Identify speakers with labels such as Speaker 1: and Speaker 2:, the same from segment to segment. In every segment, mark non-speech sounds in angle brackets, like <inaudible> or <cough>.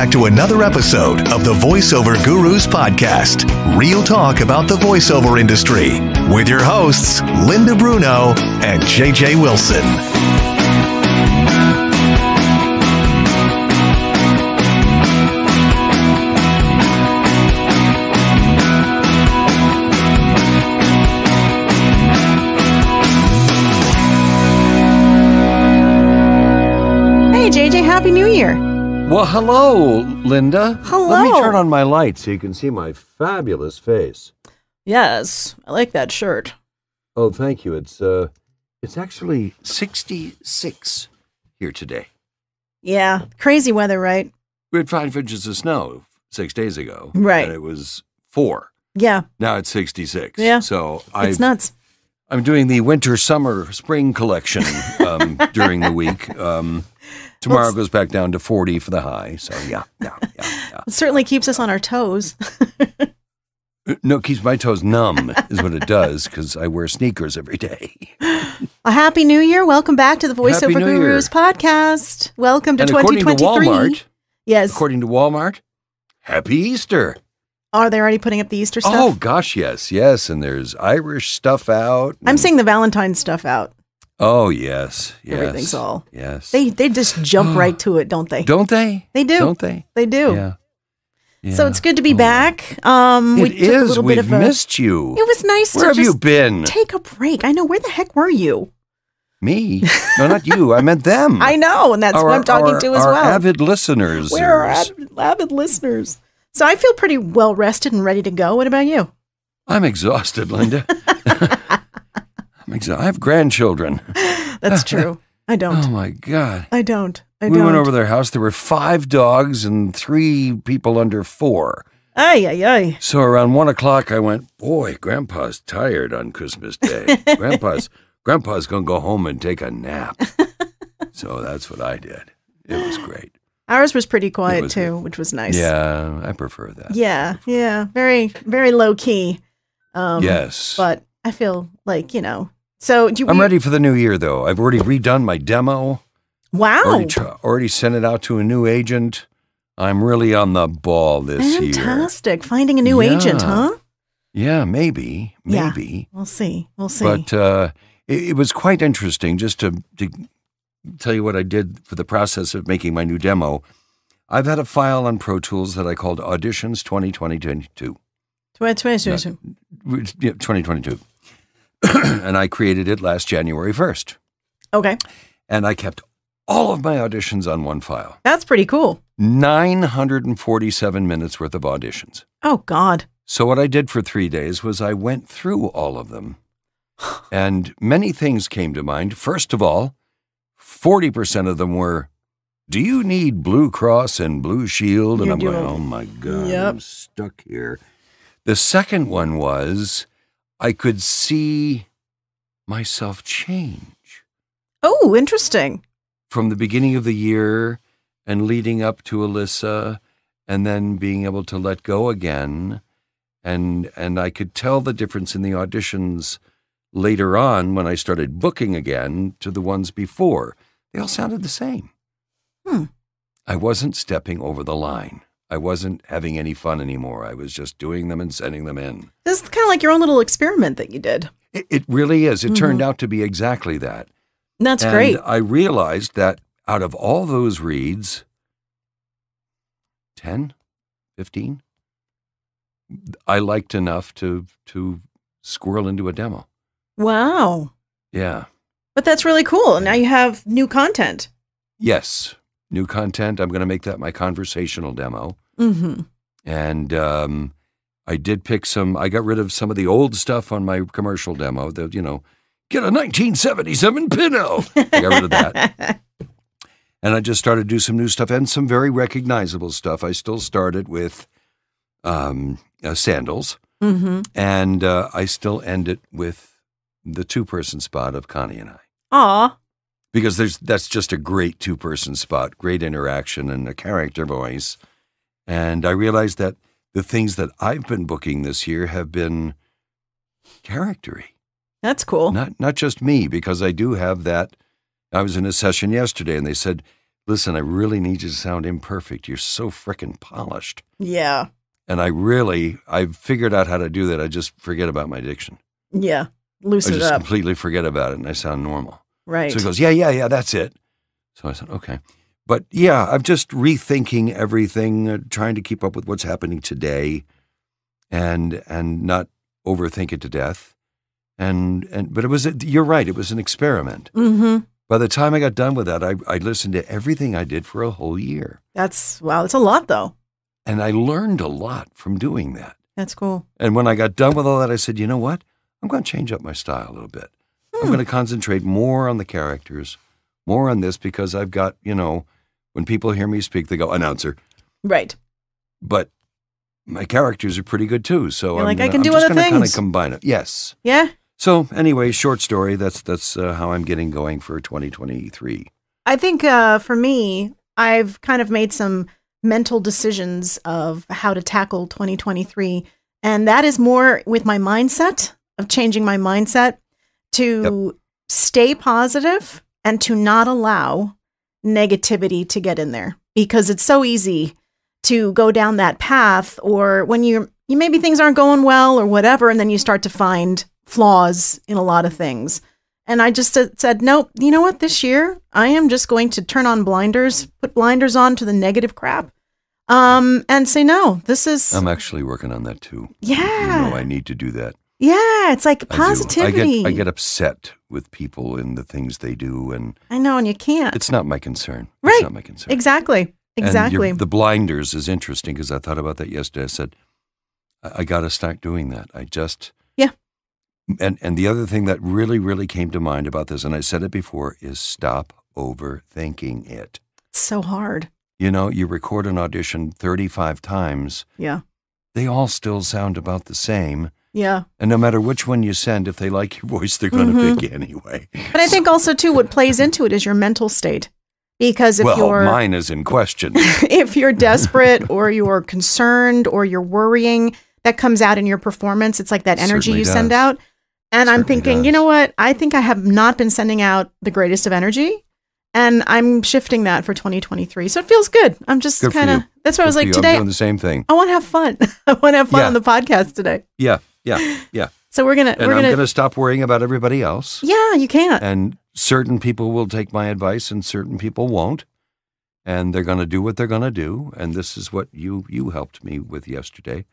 Speaker 1: Back to another episode of the VoiceOver Gurus podcast. Real talk about the voiceover industry with your hosts, Linda Bruno and JJ Wilson.
Speaker 2: Hey, JJ, Happy New Year.
Speaker 3: Well, hello, Linda. Hello. Let me turn on my light so you can see my fabulous face.
Speaker 2: Yes, I like that shirt.
Speaker 3: Oh, thank you. It's uh it's actually 66 here today.
Speaker 2: Yeah, crazy weather, right?
Speaker 3: We had 5 inches of snow 6 days ago.
Speaker 2: Right.
Speaker 3: And it was 4.
Speaker 2: Yeah,
Speaker 3: Now it's 66.
Speaker 2: Yeah.
Speaker 3: So I
Speaker 2: it's nuts.
Speaker 3: I'm doing the winter summer spring collection um, during the week. Um tomorrow
Speaker 2: Well,
Speaker 3: goes back down to 40 for the high. So yeah, yeah, yeah, yeah.
Speaker 2: It <laughs> certainly keeps us on our toes.
Speaker 3: Uh, no, it keeps my toes numb is what it does cuz I wear sneakers every day. <laughs>
Speaker 2: A Happy New Year. Welcome back to the VoiceOver
Speaker 3: New Year.
Speaker 2: Gurus podcast. Welcome to
Speaker 3: and according to
Speaker 2: 2023.
Speaker 3: Walmart,
Speaker 2: yes.
Speaker 3: according to Walmart, Happy Easter.
Speaker 2: Are they already putting up the Easter stuff?
Speaker 3: Oh gosh, yes, yes, and there's Irish stuff out.
Speaker 2: I'm seeing the Valentine stuff out.
Speaker 3: Oh yes, yes.
Speaker 2: Everything's all-
Speaker 3: yes.
Speaker 2: They they just jump <gasps> right to it, don't they?
Speaker 3: don't they?
Speaker 2: They do.
Speaker 3: Don't they?
Speaker 2: They do.
Speaker 3: Yeah.
Speaker 2: So it's good to be
Speaker 3: Oh.
Speaker 2: back. Um,
Speaker 3: It
Speaker 2: we took a
Speaker 3: is.
Speaker 2: little
Speaker 3: We've
Speaker 2: bit of a.
Speaker 3: missed you.
Speaker 2: It was nice
Speaker 3: Where
Speaker 2: to
Speaker 3: have you been?
Speaker 2: take a break. I know. Where the heck were you?
Speaker 3: Me? <laughs> No, not you. I meant them.
Speaker 2: I know, and that's
Speaker 3: our,
Speaker 2: what I'm talking
Speaker 3: our-
Speaker 2: to as
Speaker 3: our
Speaker 2: well.
Speaker 3: avid listeners.
Speaker 2: We're our avid, avid listeners. So I feel pretty well rested and ready to go. What about you?
Speaker 3: I'm exhausted, Linda. <laughs> I have grandchildren. <laughs>
Speaker 2: That's true. I <laughs> don't.
Speaker 3: Oh my god.
Speaker 2: I don't. I
Speaker 3: we
Speaker 2: don't.
Speaker 3: went over their house. There were five dogs and three people under four.
Speaker 2: Ay, ay, ay.
Speaker 3: So around one o'clock, I went, "Boy, Grandpa's tired on Christmas Day. <laughs> Grandpa's Grandpa's gonna go home and take a nap." so that's what I did. It was great.
Speaker 2: Ours was pretty quiet
Speaker 3: was
Speaker 2: too, which was nice.
Speaker 3: Yeah, I prefer that.
Speaker 2: Yeah. Yeah. Very, very low key. Um,
Speaker 3: yes,
Speaker 2: But I feel like, you know. So do you,
Speaker 3: I'm ready for the new year, though. I've already redone my demo.
Speaker 2: Wow.
Speaker 3: Already, already sent it out to a new agent. I'm really on the ball this year.
Speaker 2: Fantastic. Finding a new agent, huh?
Speaker 3: Yeah, maybe,
Speaker 2: Yeah.
Speaker 3: maybe.
Speaker 2: We'll see. We'll see.
Speaker 3: But uh, it, it was quite interesting just to, to tell you what I did for the process of making my new demo. I've had a file on Pro Tools that I called Auditions 2022.
Speaker 2: Tw- tw- tw- tw-
Speaker 3: Yeah, 2022. <clears throat> and I created it last January 1st.
Speaker 2: Okay.
Speaker 3: And I kept all of my auditions on one file.
Speaker 2: That's pretty cool.
Speaker 3: 947 minutes worth of auditions.
Speaker 2: Oh, God.
Speaker 3: So what I did for three days was I went through all of them, and many things came to mind. First of all, forty percent of them were, "Do you need Blue Cross and Blue Shield?" And
Speaker 2: You're
Speaker 3: I'm going,
Speaker 2: doing-
Speaker 3: "Oh my god,
Speaker 2: Yep.
Speaker 3: I'm stuck here." The second one was, I could see myself change
Speaker 2: Oh, interesting.
Speaker 3: from the beginning of the year and leading up to Alyssa and then being able to let go again and and I could tell the difference in the auditions later on when I started booking again to the ones before. They all sounded the same.
Speaker 2: Hmm.
Speaker 3: I wasn't stepping over the line. I wasn't having any fun anymore. I was just doing them and sending them in.
Speaker 2: This is kind of like your own little experiment that you did.
Speaker 3: It, it really is. It turned mm-hmm. out to be exactly that.
Speaker 2: That's
Speaker 3: and
Speaker 2: great.
Speaker 3: I realized that out of all those reads, 10, 15, I liked enough to to squirrel into a demo.
Speaker 2: Wow.
Speaker 3: Yeah.
Speaker 2: But that's really cool. Now you have new content.
Speaker 3: Yes. New content. I'm going to make that my conversational demo.
Speaker 2: Mm-hmm.
Speaker 3: And um, I did pick some, I got rid of some of the old stuff on my commercial demo. The, you know, get a 1977 Pinto. I got rid of that. <laughs> and I just started to do some new stuff and some very recognizable stuff. I still started with um, uh, sandals,
Speaker 2: mm-hmm.
Speaker 3: and uh, I still end it with the two-person spot of Connie and I,
Speaker 2: Aw.
Speaker 3: Because there's that's just a great two-person spot, great interaction and a character voice. And I realized that the things that I've been booking this year have been charactery
Speaker 2: That's cool.
Speaker 3: not not just me because I do have that. I was in a session yesterday and they said, listen, I really need you to sound imperfect. You're so frickin' polished.
Speaker 2: Yeah.
Speaker 3: And I really, I've figured out how to do that. I just forget about my diction.
Speaker 2: Yeah. Loosen it
Speaker 3: just
Speaker 2: up.
Speaker 3: completely forget about it and I sound normal.
Speaker 2: Right.
Speaker 3: So he goes, Yeah, yeah, yeah, that's it. So I said, Okay. But yeah, I'm just rethinking everything, uh, trying to keep up with what's happening today and and not overthink it to death. And and but it was a, you're right, it was an experiment.
Speaker 2: mm-hmm.
Speaker 3: By the time I got done with that, I, I listened to everything I did for a whole year.
Speaker 2: That's wow. That's a lot, though.
Speaker 3: And I learned a lot from doing that.
Speaker 2: That's cool.
Speaker 3: And when I got done with all that, I said, you know what? I'm going to change up my style a little bit. I'm
Speaker 2: Hmm.
Speaker 3: going to concentrate more on the characters, more on this because I've got, you know, when people hear me speak, they go, announcer.
Speaker 2: Right.
Speaker 3: But my characters are pretty good too. So
Speaker 2: You're
Speaker 3: I'm
Speaker 2: like, I
Speaker 3: gonna-
Speaker 2: can
Speaker 3: I'm
Speaker 2: do
Speaker 3: just
Speaker 2: other
Speaker 3: gonna kinda combine it. Yes.
Speaker 2: Yeah.
Speaker 3: So anyway, short story. That's that's uh, how I'm getting going for 2023.
Speaker 2: I think uh, for me, I've kind of made some mental decisions of how to tackle 2023. And that is more with my mindset of changing my mindset to stay positive and to not allow negativity to get in there because it's so easy to go down that path or when you're you maybe things aren't going well or whatever and then you start to find flaws in a lot of things and I just said, said, nope, you know what? This year, I am just going to turn on blinders, put blinders on to the negative crap, um, and say, no, this is,
Speaker 3: I'm actually working on that too.
Speaker 2: yeah,
Speaker 3: You know, I need to do that.
Speaker 2: Yeah, it's like positivity.
Speaker 3: I get I get upset with people and the things they do, and
Speaker 2: I know, and you can't.
Speaker 3: it's not my concern.
Speaker 2: Right.
Speaker 3: It's not my concern.
Speaker 2: exactly. Exactly.
Speaker 3: your- the blinders is interesting because I thought about that yesterday. I said, I, I got to start doing that. I just
Speaker 2: Yeah.
Speaker 3: And and the other thing that really really came to mind about this, and I said it before, is stop overthinking it.
Speaker 2: It's so hard.
Speaker 3: You know, you record an audition 35 times,
Speaker 2: Yeah.
Speaker 3: they all still sound about the same.
Speaker 2: Yeah.
Speaker 3: And no matter which one you send, if they like your voice, they're going to
Speaker 2: Mhm.
Speaker 3: pick you anyway.
Speaker 2: But I think also, too, what plays into it is your mental state. Because if
Speaker 3: well,
Speaker 2: you're
Speaker 3: mine is in question. <laughs>
Speaker 2: if you're desperate or you're concerned or you're worrying, that comes out in your performance. It's like that energy
Speaker 3: Certainly
Speaker 2: you send out. And I'm thinking,
Speaker 3: does.
Speaker 2: you know what? I think I have not been sending out the greatest of energy. And I'm shifting that for 2023. So it feels good. I'm just kind of, that's what I was like
Speaker 3: you. I'm
Speaker 2: today.
Speaker 3: doing the same thing.
Speaker 2: I want to have fun. <laughs> I want to have fun
Speaker 3: Yeah.
Speaker 2: on the podcast today.
Speaker 3: Yeah, yeah, yeah. <laughs>
Speaker 2: So we're going to,
Speaker 3: And
Speaker 2: we're
Speaker 3: I'm
Speaker 2: going
Speaker 3: going to stop worrying about everybody else.
Speaker 2: yeah, you can't.
Speaker 3: And certain people will take my advice and certain people won't. And they're going to do what they're going to do. And this is what you you helped me with yesterday.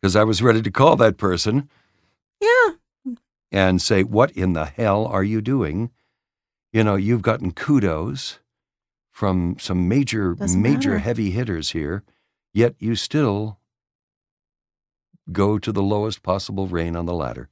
Speaker 3: Because I was ready to call that person
Speaker 2: Yeah.
Speaker 3: and say, What in the hell are you doing? You know, you've gotten kudos from some major,
Speaker 2: Doesn't
Speaker 3: major
Speaker 2: matter.
Speaker 3: heavy hitters here, yet you still go to the lowest possible reign on the ladder.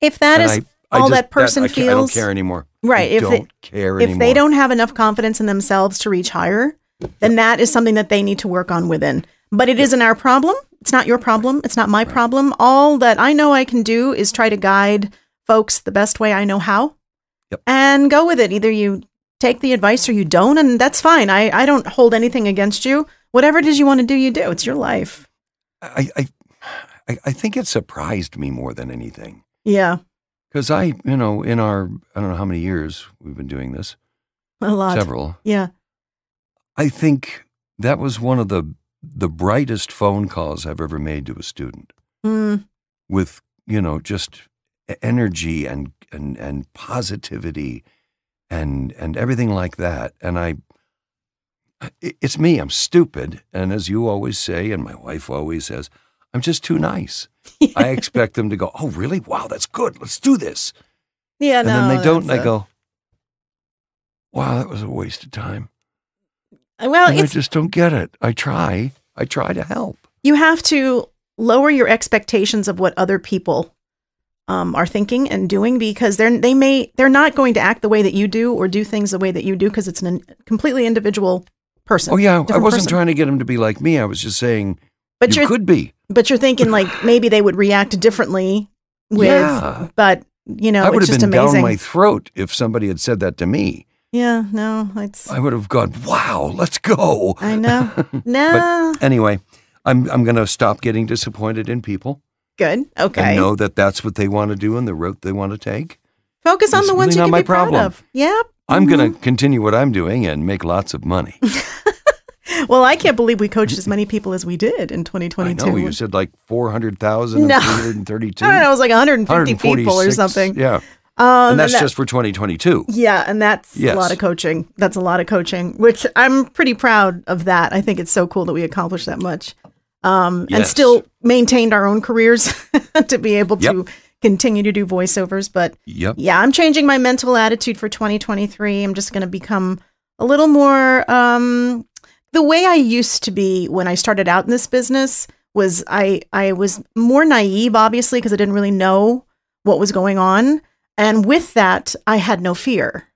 Speaker 2: If that
Speaker 3: And
Speaker 2: is
Speaker 3: I, I
Speaker 2: all
Speaker 3: just-
Speaker 2: that person
Speaker 3: I, ca- I don't
Speaker 2: feels-
Speaker 3: care anymore.
Speaker 2: Right,
Speaker 3: I
Speaker 2: if they-
Speaker 3: don't care anymore.
Speaker 2: if they don't have enough confidence in themselves to reach higher, then that is something that they need to work on within. But it not our problem. It's not your problem. It's not my problem. All that I know I can do is try to guide folks the best way I know how
Speaker 3: Yep.
Speaker 2: and go with it. Either you take the advice or you don't, and that's fine. I, I don't hold anything against you. Whatever it is you want to do, you do. It's your life.
Speaker 3: I, I, I, I think it surprised me more than anything.
Speaker 2: Yeah,
Speaker 3: Because I, you know, in our, I don't know how many years we've been doing this,
Speaker 2: a lot.
Speaker 3: several,
Speaker 2: Yeah.
Speaker 3: I think that was one of the, the brightest phone calls I've ever made to a student
Speaker 2: Mm,
Speaker 3: with, you know, just energy and, and, and positivity and, and everything like that. And I, it's me, I'm stupid. And as you always say, and my wife always says, I'm just too nice. <laughs> I expect them to go, oh, really? Wow, that's good. Let's do this.
Speaker 2: yeah,
Speaker 3: and
Speaker 2: no.
Speaker 3: then they don't, and go, wow, that was a waste of time.
Speaker 2: Well,
Speaker 3: And I just don't get it. I try. I try to help.
Speaker 2: you have to lower your expectations of what other people um, are thinking and doing because they're they may they're not going to act the way that you do or do things the way that you do because it's a completely individual person.
Speaker 3: Oh, yeah. I wasn't
Speaker 2: person.
Speaker 3: trying to get them to be like me. I was just saying,
Speaker 2: but
Speaker 3: you
Speaker 2: you're
Speaker 3: could be.
Speaker 2: but you're thinking like maybe they would react differently with
Speaker 3: Yeah.
Speaker 2: but you know
Speaker 3: I would
Speaker 2: it's
Speaker 3: have
Speaker 2: just
Speaker 3: been
Speaker 2: amazing.
Speaker 3: down my throat if somebody had said that to me.
Speaker 2: yeah, no, it's
Speaker 3: I would have gone, wow, let's go.
Speaker 2: I know. <laughs> No.
Speaker 3: Anyway, I'm, I'm going to stop getting disappointed in people
Speaker 2: good. Okay.
Speaker 3: and know that that's what they want to do and the route they want to take.
Speaker 2: Focus on
Speaker 3: It's
Speaker 2: the ones
Speaker 3: really
Speaker 2: you can
Speaker 3: my
Speaker 2: be proud
Speaker 3: problem.
Speaker 2: of. Yep.
Speaker 3: I'm going
Speaker 2: Mm-hmm.
Speaker 3: to continue what I'm doing and make lots of money. <laughs> <laughs>
Speaker 2: Well, I can't believe we coached as many people as we did in 2022.
Speaker 3: I
Speaker 2: 2022.
Speaker 3: know you said like 400,000
Speaker 2: No.
Speaker 3: and 332. <laughs>
Speaker 2: I don't know, it was like 150 people or something.
Speaker 3: Yeah.
Speaker 2: Um,
Speaker 3: and that's
Speaker 2: that-
Speaker 3: just for 2022.
Speaker 2: Yeah, and that's
Speaker 3: Yes.
Speaker 2: a lot of coaching. That's a lot of coaching, which I'm pretty proud of that. I think it's so cool that we accomplished that much. Um, and still maintained our own careers <laughs> to be able to continue to do voiceovers. But
Speaker 3: Yep.
Speaker 2: yeah, I'm changing my mental attitude for 2023. I'm just going to become a little more um, the way I used to be when I started out in this business was I I was more naive, obviously, because I didn't really know what was going on, and with that, I had no fear.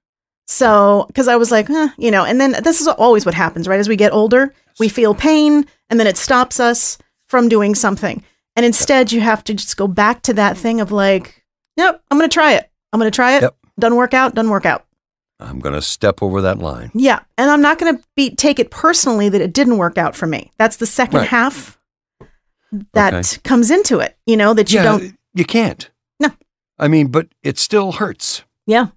Speaker 2: So, because I was like, eh, you know, and then this is always what happens, right? As we get older, we feel pain, and then it stops us from doing something. And instead, you have to just go back to that thing of like, Yep, I'm going to try it. I'm going to try it.
Speaker 3: Yep.
Speaker 2: Doesn't work out, doesn't work out.
Speaker 3: I'm going to step over that line.
Speaker 2: Yeah, and I'm not going to be take it personally that it didn't work out for me. That's the second
Speaker 3: Right.
Speaker 2: half that
Speaker 3: Okay.
Speaker 2: comes into it. You know that you
Speaker 3: yeah,
Speaker 2: don't.
Speaker 3: you can't.
Speaker 2: No.
Speaker 3: I mean, but it still hurts.
Speaker 2: Yeah,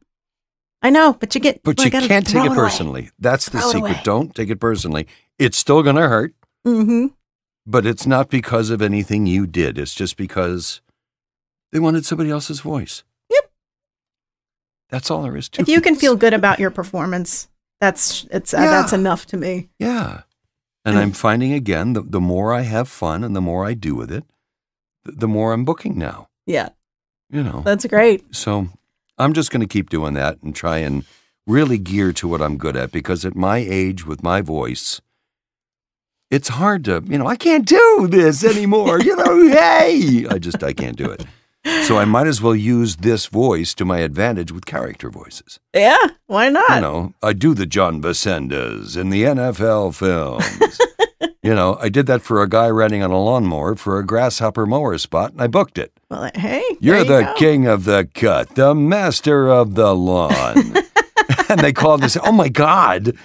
Speaker 2: I know, but you get.
Speaker 3: But
Speaker 2: well,
Speaker 3: you can't take it
Speaker 2: away.
Speaker 3: personally. That's the
Speaker 2: Throw
Speaker 3: secret. Don't take it personally. It's still going to hurt,
Speaker 2: Mm-hmm.
Speaker 3: but it's not because of anything you did. It's just because they wanted somebody else's voice. That's all there is to it.
Speaker 2: If you can feel good about your performance, that's it's uh, that's enough to me.
Speaker 3: Yeah. And I'm finding again, the, the more I have fun and the more I do with it, the, the more I'm booking now,
Speaker 2: Yeah,
Speaker 3: you know.
Speaker 2: that's great.
Speaker 3: So I'm just going to keep doing that and try and really gear to what I'm good at because at my age with my voice, it's hard to, you know, I can't do this anymore. you know, <laughs> hey, I just, I can't do it. So I might as well use this voice to my advantage with character voices.
Speaker 2: Yeah, why not?
Speaker 3: You know, I do the John Facendas in the NFL films. <laughs> you know, I did that for a guy riding on a lawnmower for a grasshopper mower spot, and I booked it.
Speaker 2: Well, hey,
Speaker 3: You're
Speaker 2: you
Speaker 3: the king of the cut, the master of the lawn. <laughs> and they called and said, Oh my God,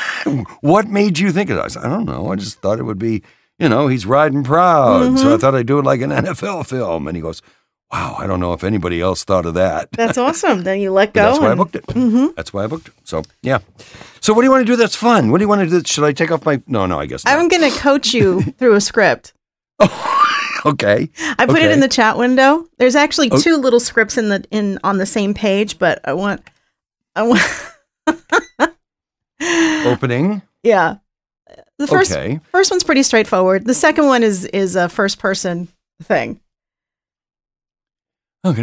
Speaker 3: <laughs> what made you think of that? I said, I don't know. I just thought it would be, you know, he's riding proud.
Speaker 2: Mm-hmm.
Speaker 3: So I thought I'd do it like an NFL film. And he goes, Wow, I don't know if anybody else thought of that.
Speaker 2: That's awesome. Then you let go.
Speaker 3: that's why I booked it.
Speaker 2: Mhm.
Speaker 3: That's why I booked it. So, yeah. So, what do you want to do that's fun? What do you want to do? Should I take off my. No, no, I guess not.
Speaker 2: I'm going to coach you <laughs> through a script. <laughs>
Speaker 3: okay.
Speaker 2: I put it in the chat window. There's actually
Speaker 3: Oh.
Speaker 2: two little scripts in the in on the same page, but I want I want <laughs>
Speaker 3: Opening.
Speaker 2: Yeah. The first
Speaker 3: Okay.
Speaker 2: first one's pretty straightforward. The second one is is a first person thing.
Speaker 3: Okay.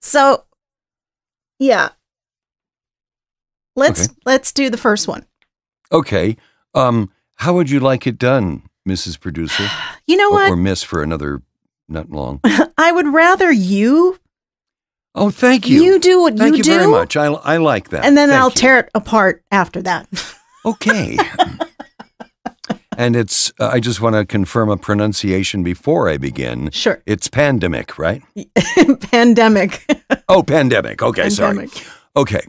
Speaker 2: So yeah. Let's
Speaker 3: Okay.
Speaker 2: let's do the first one.
Speaker 3: Okay. Um, how would you like it done, Mrs. Producer? <gasps>
Speaker 2: You know
Speaker 3: Or,
Speaker 2: what?
Speaker 3: or Miss for another not long. <laughs>
Speaker 2: I would rather you
Speaker 3: Oh, thank you.
Speaker 2: you do what
Speaker 3: thank
Speaker 2: you,
Speaker 3: you
Speaker 2: do
Speaker 3: very much. I, I like that.
Speaker 2: and then
Speaker 3: Thank
Speaker 2: I'll
Speaker 3: you.
Speaker 2: tear it apart after that. <laughs>
Speaker 3: Okay. <laughs> and it's, uh, I just want to confirm a pronunciation before I begin.
Speaker 2: sure.
Speaker 3: It's pandemic, right? <laughs>
Speaker 2: Pandemic.
Speaker 3: Oh, pandemic. Okay, sorry.
Speaker 2: Pandemic.
Speaker 3: Okay.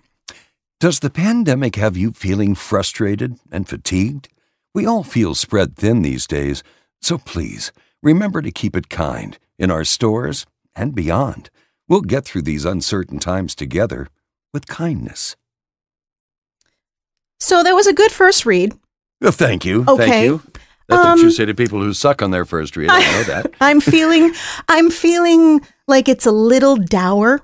Speaker 3: Does the pandemic have you feeling frustrated and fatigued? We all feel spread thin these days, so please remember to keep it kind in our stores and beyond. We'll get through these uncertain times together with kindness.
Speaker 2: So that was a good first read.
Speaker 3: Well, thank you.
Speaker 2: Okay.
Speaker 3: Thank you. That's what
Speaker 2: Um,
Speaker 3: you say to people who suck on their first read. I <laughs> know that.
Speaker 2: I'm feeling I'm feeling like it's a little dour.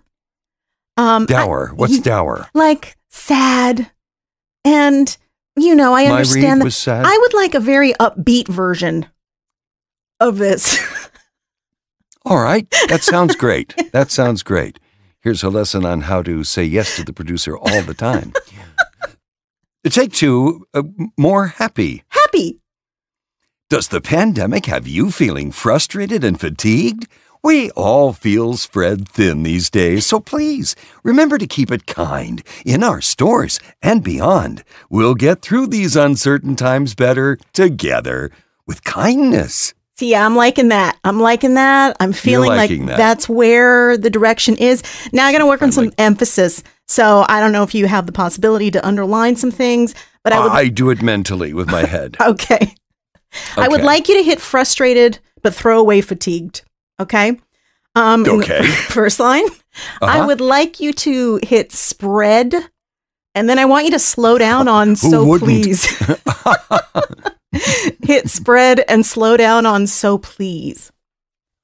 Speaker 2: Um I-
Speaker 3: What's dour?
Speaker 2: like sad. And you know, I
Speaker 3: My
Speaker 2: understand that
Speaker 3: was sad.
Speaker 2: I would like a very upbeat version of this. <laughs>
Speaker 3: All right. That sounds great. that sounds great. Here's a lesson on how to say yes to the producer all the time. <laughs> Take two, uh, more happy.
Speaker 2: Happy.
Speaker 3: Does the pandemic have you feeling frustrated and fatigued? We all feel spread thin these days, so please remember to keep it kind in our stores and beyond. We'll get through these uncertain times better together with kindness.
Speaker 2: See, yeah, I'm liking that. I'm liking that. I'm feeling like
Speaker 3: that.
Speaker 2: that's where the direction is. Now I got to work on
Speaker 3: I
Speaker 2: some
Speaker 3: like-
Speaker 2: emphasis. So I don't know if you have the possibility to underline some things, but I would.
Speaker 3: I do it mentally with my head. <laughs>
Speaker 2: okay. I would like you to hit frustrated, but throw away fatigued. Okay. Um,
Speaker 3: Okay. <laughs>
Speaker 2: first line, I
Speaker 3: Uh-huh.
Speaker 2: would like you to hit spread, and then I want you to slow down <laughs> on so
Speaker 3: wouldn't?
Speaker 2: please. <laughs> hit spread and slow down on so please.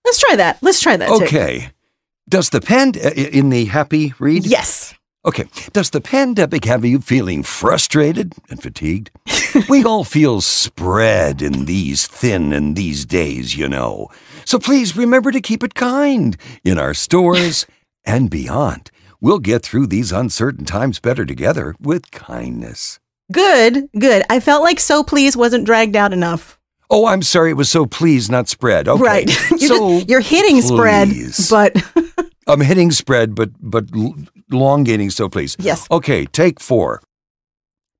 Speaker 2: Let's try that. Let's try that.
Speaker 3: Okay. Does the pand uh, in the happy read?
Speaker 2: Yes.
Speaker 3: Okay. Does the pandemic have you feeling frustrated and fatigued? <laughs> we all feel spread in these thin and these days, you know. So please remember to keep it kind in our stores <laughs> and beyond. We'll get through these uncertain times better together with kindness.
Speaker 2: Good. Good. I felt like so please wasn't dragged out enough.
Speaker 3: Oh, I'm sorry. It was so please, not spread. Okay.
Speaker 2: Right. <laughs> You're,
Speaker 3: so
Speaker 2: just- you're hitting spread, but <laughs>
Speaker 3: I'm hitting spread, but but elongating. So please.
Speaker 2: yes.
Speaker 3: Okay. Take four.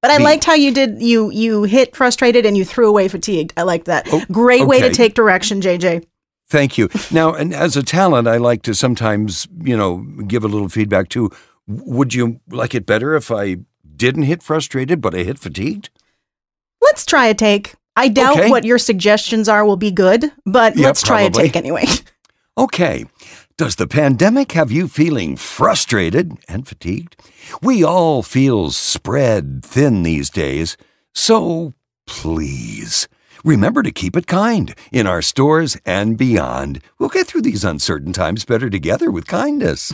Speaker 2: But I
Speaker 3: Me.
Speaker 2: liked how you did you you hit frustrated and you threw away fatigued. I liked that.
Speaker 3: Oh,
Speaker 2: Great way to take direction, JJ.
Speaker 3: Thank you. Now, and as a talent, I like to sometimes, you know, give a little feedback too. Would you like it better if I didn't hit frustrated, but I hit fatigued?
Speaker 2: Let's try a take. I doubt
Speaker 3: Okay.
Speaker 2: what your suggestions are will be good, but
Speaker 3: Yeah,
Speaker 2: let's try
Speaker 3: probably.
Speaker 2: a take anyway. <laughs>
Speaker 3: Okay. Does the pandemic have you feeling frustrated and fatigued? We all feel spread thin these days. So please remember to keep it kind in our stores and beyond. We'll get through these uncertain times better together with kindness.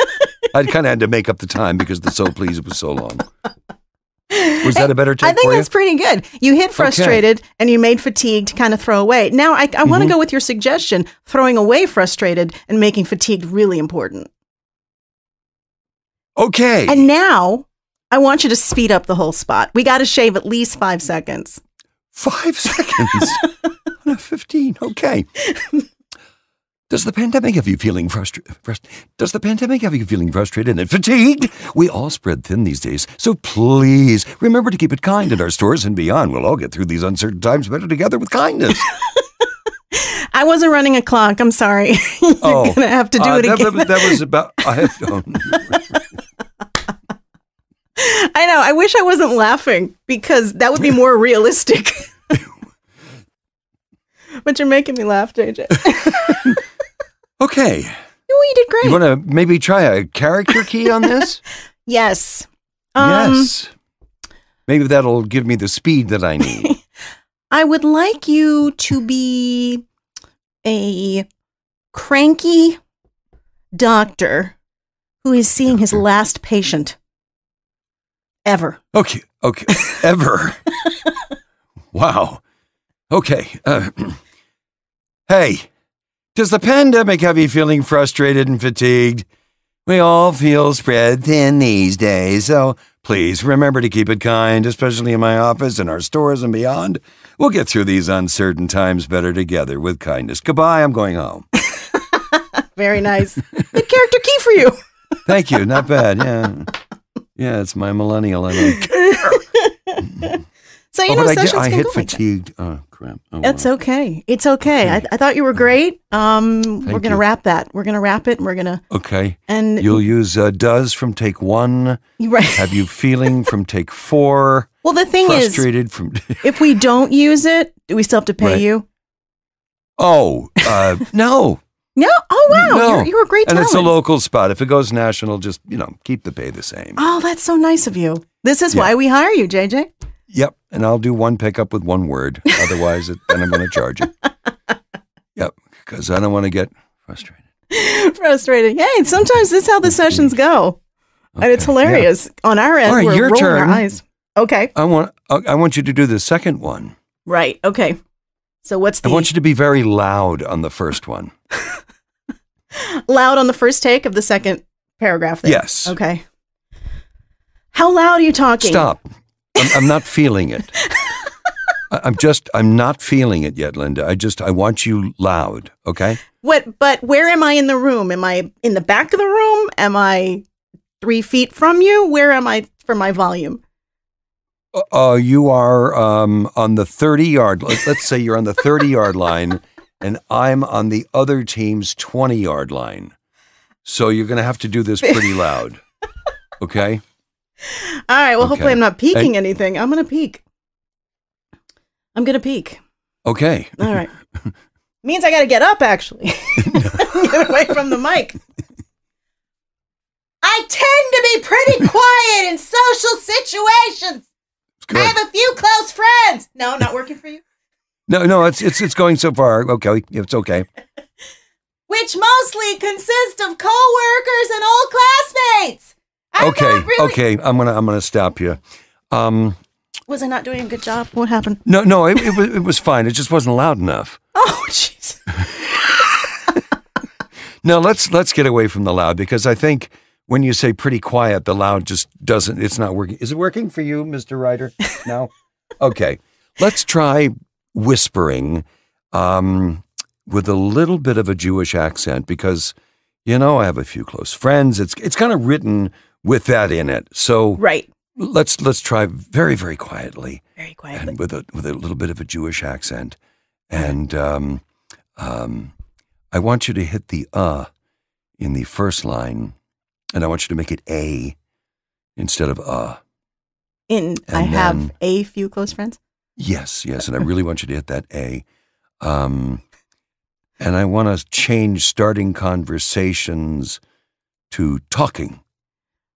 Speaker 3: <laughs> I kind of had to make up the time because the so please was so long. Was that a better take
Speaker 2: I think that's pretty good. You hit frustrated and you made fatigued kind of throw away. Now I, I want to
Speaker 3: Mhm.
Speaker 2: go with your suggestion, throwing away frustrated and making fatigued really important.
Speaker 3: Okay.
Speaker 2: And now I want you to speed up the whole spot. We got to shave at least five seconds.
Speaker 3: Five seconds. <laughs> 15. Okay. <laughs> Does the pandemic have you feeling frustrated? Frust- Does the pandemic have you feeling frustrated and fatigued? We all spread thin these days, so please remember to keep it kind in our stores and beyond. We'll all get through these uncertain times better together with kindness. <laughs>
Speaker 2: I wasn't running a clock. I'm sorry. <laughs> You're
Speaker 3: Oh,
Speaker 2: gonna have to do
Speaker 3: Uh,
Speaker 2: it
Speaker 3: that,
Speaker 2: again.
Speaker 3: that- that was about. I have. <laughs> Oh,
Speaker 2: I know. I wish I wasn't laughing because that would be more realistic. but you're making me laugh, JJ.
Speaker 3: Okay.
Speaker 2: Oh, you did great.
Speaker 3: You want to maybe try a character key on this? <laughs>
Speaker 2: yes. Um,
Speaker 3: yes. Maybe that'll give me the speed that I need. <laughs>
Speaker 2: I would like you to be a cranky doctor who is seeing his last patient ever.
Speaker 3: Okay. Okay. <laughs> Ever. wow. Okay. Uh, <clears throat> hey, does the pandemic have you feeling frustrated and fatigued? We all feel spread thin these days, so please remember to keep it kind, especially in my office and our stores and beyond. We'll get through these uncertain times better together with kindness. Goodbye. I'm going home. <laughs> <laughs>
Speaker 2: Very nice. Good character key for you.
Speaker 3: Thank you. Not bad. Yeah. Yeah, it's my millennial. I like. <laughs>
Speaker 2: So you
Speaker 3: oh,
Speaker 2: know,
Speaker 3: but I, did,
Speaker 2: sessions
Speaker 3: I
Speaker 2: can
Speaker 3: hit
Speaker 2: go like that.
Speaker 3: fatigued. Oh, crap. Oh,
Speaker 2: It's
Speaker 3: well.
Speaker 2: okay. It's okay. I, I thought you were great. Um, we're gonna
Speaker 3: you.
Speaker 2: wrap that. We're gonna wrap it. And we're gonna
Speaker 3: okay.
Speaker 2: and
Speaker 3: You'll use uh, does from take one.
Speaker 2: right.
Speaker 3: Have you <laughs> feeling from take four?
Speaker 2: Well, the thing is,
Speaker 3: Frustrated from. <laughs>
Speaker 2: if we don't use it, do we still have to pay
Speaker 3: Right.
Speaker 2: you?
Speaker 3: Oh, uh, <laughs> no.
Speaker 2: No. Oh wow,
Speaker 3: No.
Speaker 2: you're, you're a great
Speaker 3: And
Speaker 2: talent.
Speaker 3: it's a local spot. If it goes national, just, you know, keep the pay the same.
Speaker 2: Oh, that's so nice of you. This is
Speaker 3: Yeah.
Speaker 2: why we hire you, JJ.
Speaker 3: Yep. And I'll do one pickup with one word. <laughs> Otherwise, it, then I'm going to charge you. Yep. Because I don't want to get frustrated. <laughs>
Speaker 2: frustrated. Hey, sometimes this is how the sessions go, and it's
Speaker 3: Okay, yeah.
Speaker 2: hilarious. On our end,
Speaker 3: All right,
Speaker 2: we're
Speaker 3: your
Speaker 2: rolling our
Speaker 3: turn.
Speaker 2: eyes. Okay.
Speaker 3: I want, I I want you to do the second one.
Speaker 2: Right. Okay. So what's the.
Speaker 3: I want you to be very loud on the first one. <laughs>
Speaker 2: loud on the first take of the second paragraph? There.
Speaker 3: Yes.
Speaker 2: Okay. How loud are you talking?
Speaker 3: Stop. I'm, I'm not feeling it. I'm just, I'm not feeling it yet, Linda. I just, I want you loud, okay?
Speaker 2: What? But where am I in the room? Am I in the back of the room? Am I three feet from you? Where am I for my volume?
Speaker 3: Uh, you are um, on the 30 yard, let- let's say you're on the 30 yard line, and I'm on the other team's 20 yard line. So you're going to have to do this pretty loud, okay?
Speaker 2: All right. Well, hopefully I'm not peeking anything. I'm gonna peek. I'm gonna peek.
Speaker 3: Okay.
Speaker 2: All right. <laughs> Means I got to get up. Actually. <laughs> <laughs> Get away from the mic. I tend to be pretty quiet in social situations. I have a few close friends. No, not working for you.
Speaker 3: no, no, it's it's it's going so far. Okay, it's okay.
Speaker 2: Which mostly consist of co-workers and old classmates. I'm
Speaker 3: okay,
Speaker 2: really-
Speaker 3: okay. I'm gonna I'm gonna stop you. Um,
Speaker 2: Was I not doing a good job? What happened?
Speaker 3: no, no, it, it was it was fine. It just wasn't loud enough. <laughs>
Speaker 2: Oh, jeez. <laughs>
Speaker 3: No, let's let's get away from the loud because I think when you say pretty quiet, the loud just doesn't. It's not working. Is it working for you, Mister Ryder? No. <laughs> Okay, let's try whispering um, with a little bit of a Jewish accent because you know I have a few close friends. It's it's kind of written with that in it. So
Speaker 2: Right.
Speaker 3: let's let's try very very quietly
Speaker 2: Very quietly.
Speaker 3: and with a with a little bit of a Jewish accent. And um, um, I want you to hit the uh in the first line, and I want you to make it a instead of uh.
Speaker 2: In I
Speaker 3: and
Speaker 2: have a few close friends.
Speaker 3: Yes, yes, and I really <laughs> want you to hit that a. Um, and I want to change starting conversations to talking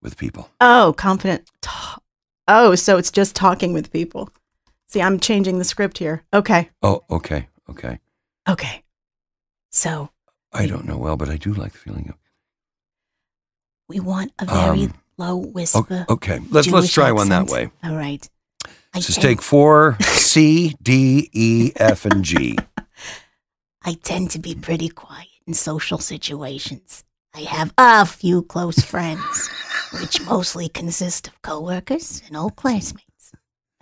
Speaker 3: with people.
Speaker 2: Oh, confident. Oh, so it's just talking with people. See, I'm changing the script here. Okay.
Speaker 3: Oh, okay, okay.
Speaker 2: Okay. So
Speaker 3: I don't know well, but I do like the feeling of.
Speaker 2: we want a very
Speaker 3: Um,
Speaker 2: low whisper.
Speaker 3: Okay, let's let's try one that way.
Speaker 2: All right. I
Speaker 3: So take four C, D, E, F, and G. <laughs>
Speaker 2: I tend to be pretty quiet in social situations. I have a few close friends, <laughs> which mostly consist of coworkers and old classmates.